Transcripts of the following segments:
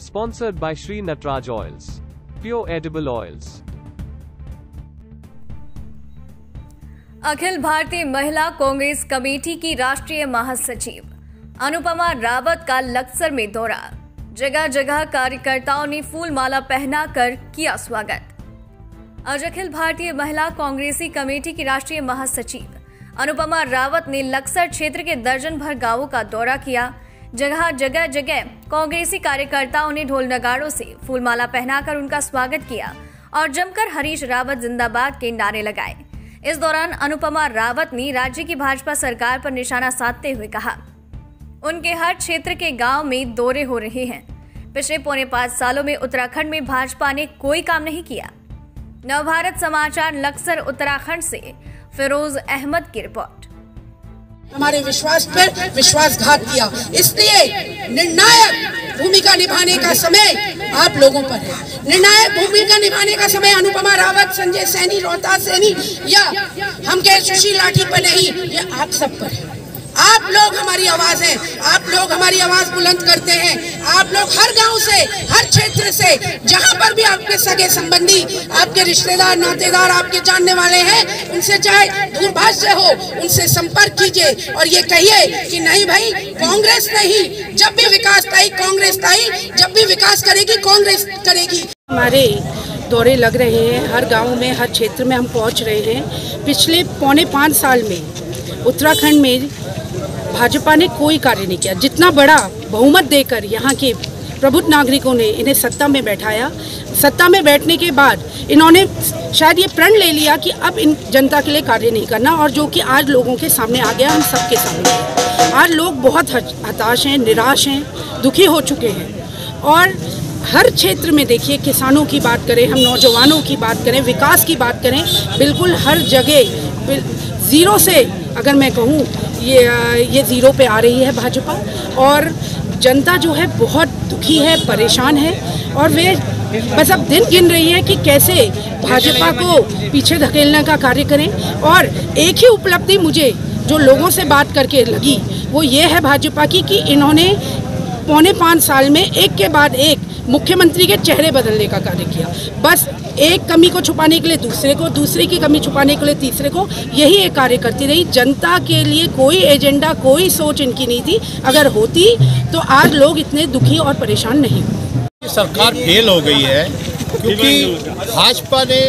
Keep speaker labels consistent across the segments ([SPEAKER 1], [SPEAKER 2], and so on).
[SPEAKER 1] Sponsored by Sri Natraj Oils. Pure edible oils.
[SPEAKER 2] Akhil Bharatiya महिला Congress committee की राष्ट्रीय महासचिव, अनुपमा रावत का लक्सर में दौरा जगह जगह कार्यकर्ताओं ने फूल माला पहनाकर किया स्वागत आज अखिल भारतीय महिला कांग्रेसी कमेटी की राष्ट्रीय महासचिव, अनुपमा रावत ने लक्सर क्षेत्र के दर्जन भर गाँवों का दौरा किया जगह जगह जगह, कांग्रेसी कार्यकर्ताओं ने ढोल नगाड़ों से फूलमाला पहनाकर उनका स्वागत किया और जमकर हरीश रावत जिंदाबाद के नारे लगाए। इस दौरान अनुपमा रावत ने राज्य की भाजपा सरकार पर निशाना साधते हुए कहा, उनके हर क्षेत्र के गाँव में दौरे हो रहे हैं। पिछले पौने पाँच सालों में उत्तराखंड में भाजपा ने कोई काम नहीं किया। नवभारत समाचार लक्सर उत्तराखंड से फिरोज अहमद की रिपोर्ट।
[SPEAKER 3] हमारे विश्वास पर विश्वासघात किया। इसलिए निर्णायक भूमिका निभाने का समय आप लोगों पर है। निर्णायक भूमिका निभाने का समय अनुपमा रावत, संजय सैनी, रोहतास सैनी या हम कह सुशील लाठी पर नहीं, ये आप सब पर है। आप लोग हमारी आवाज़ है। आप लोग हमारी आवाज़ बुलंद करते हैं। आप लोग हर गाँव से, हर क्षेत्र से, जहाँ पर भी आपके सगे संबंधी, आपके रिश्तेदार, नातेदार, आपके जानने वाले हैं, उनसे चाहे दूरभाष से हो, उनसे संपर्क कीजिए और ये कहिए कि नहीं भाई, कांग्रेस नहीं। जब भी विकास पाई कांग्रेस पाई जब भी विकास करेगी, कांग्रेस करेगी।
[SPEAKER 4] हमारे दौरे लग रहे हैं। हर गाँव में, हर क्षेत्र में हम पहुँच रहे हैं। पिछले पौने पाँच साल में, उत्तराखंड में भाजपा ने कोई कार्य नहीं किया। जितना बड़ा बहुमत देकर यहाँ के प्रबुद्ध नागरिकों ने इन्हें सत्ता में बैठाया। सत्ता में बैठने के बाद इन्होंने शायद ये प्रण ले लिया कि अब इन जनता के लिए कार्य नहीं करना और जो कि आज लोगों के सामने आ गया, हम सबके सामने। आज लोग बहुत हताश हैं, निराश हैं, दुखी हो चुके हैं। और हर क्षेत्र में देखिए, किसानों की बात करें, हम नौजवानों की बात करें, विकास की बात करें, बिल्कुल हर जगह ज़ीरो से अगर मैं कहूँ, ये ये ज़ीरो पे आ रही है भाजपा और जनता जो है बहुत दुखी है, परेशान है और वे बस अब दिन गिन रही है कि कैसे भाजपा को पीछे धकेलने का कार्य करें और एक ही उपलब्धि मुझे जो लोगों से बात करके लगी वो ये है भाजपा की कि इन्होंने पौने पाँच साल में एक के बाद एक मुख्यमंत्री के चेहरे बदलने का कार्य किया। बस एक कमी को छुपाने के लिए दूसरे को, दूसरे की कमी छुपाने के लिए तीसरे को, यही एक कार्य करती रही। जनता के लिए कोई एजेंडा, कोई सोच इनकी नहीं थी। अगर होती तो आज लोग इतने दुखी और परेशान नहीं
[SPEAKER 5] सरकार फेल हो गई है, क्योंकि भाजपा ने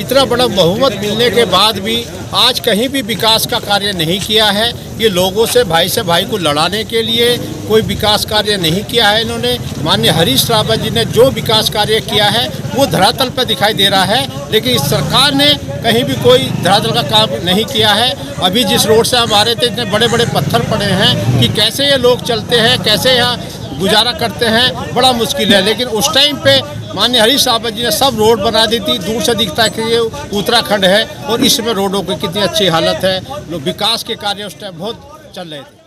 [SPEAKER 5] इतना बड़ा बहुमत मिलने के बाद भी आज कहीं भी विकास का कार्य नहीं किया है। ये लोगों से, भाई से, भाई को लड़ाने के लिए कोई विकास कार्य नहीं किया है इन्होंने। माननीय हरीश रावत जी ने जो विकास कार्य किया है, वो धरातल पर दिखाई दे रहा है। लेकिन इस सरकार ने कहीं भी कोई धरातल का काम नहीं किया है। अभी जिस रोड से हम आ रहे थे, इतने बड़े बड़े पत्थर पड़े हैं कि कैसे ये लोग चलते हैं, कैसे यहाँ गुजारा करते हैं, बड़ा मुश्किल है। लेकिन उस टाइम पे माननीय हरीश रावत जी ने सब रोड बना दी थी, दूर से दिखता है कि ये उत्तराखंड है और इसमें रोडों की कितनी अच्छी हालत है। विकास के कार्य उस टाइम बहुत चल रहे थे।